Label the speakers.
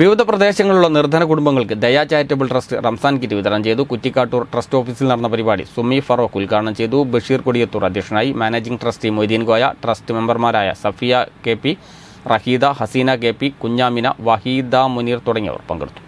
Speaker 1: വിവിധ പ്രദേശങ്ങളിലുള്ള നിർധന കുടുംബങ്ങൾക്ക് Daya charitable trust Ramzan kit വിതരണം ചെയ്തു. കുറ്റിക്കാട്ടൂർ ട്രസ്റ്റ് ഓഫീസിൽ നടന്ന പരിപാടി സുമി ഫറോക്ക് ഉദ്ഘാടനം ചെയ്തു. ബഷീർ കൊടിയത്തൂർ അധ്യക്ഷനായി managing trustee Moideen Goya trust മെമ്പർമാരായ Safiya K P Raheeda Haseena K P Kunhamina Waheeda Muneer തുടങ്ങിയവർ പങ്കെടുത്തു.